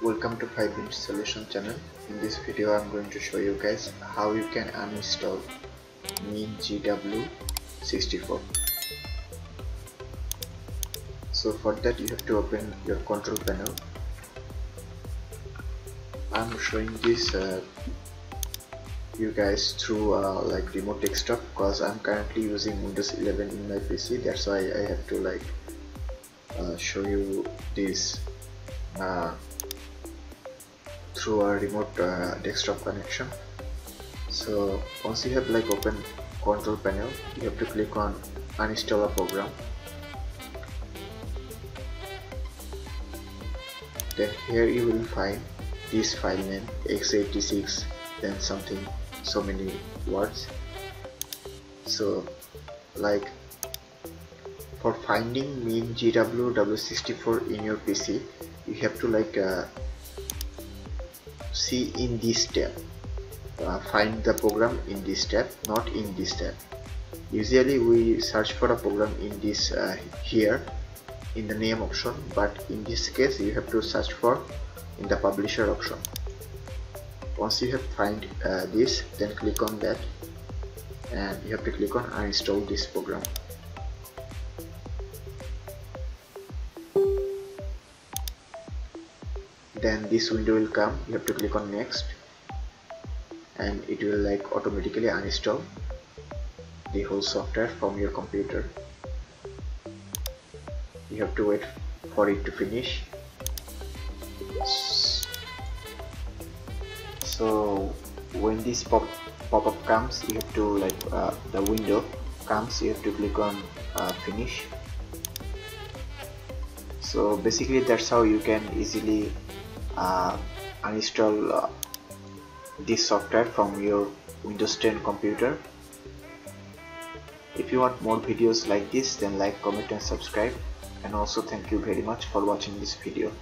welcome to 5 minute solution channel. In this video i'm going to show you guys how you can uninstall MinGW64 so for that you have to open your control panel. I'm showing this uh, you guys through uh, like remote desktop because i'm currently using windows 11 in my pc that's why i have to like uh, show you this uh, through a remote uh, desktop connection. So once you have like open control panel you have to click on uninstall a program. Then here you will find this file name x86 then something so many words. So like for finding MinGW W64 in your PC you have to like uh, see in this tab uh, find the program in this tab not in this tab usually we search for a program in this uh, here in the name option but in this case you have to search for in the publisher option. Once you have find uh, this then click on that and you have to click on uninstall this program then this window will come. You have to click on next. And it will like automatically uninstall the whole software from your computer. You have to wait for it to finish. So when this pop pop-up comes you have to like uh, the window comes you have to click on uh, finish. So basically that's how you can easily uninstall uh, this software from your Windows 10 computer. If you want more videos like this then like comment and subscribe. And also thank you very much for watching this video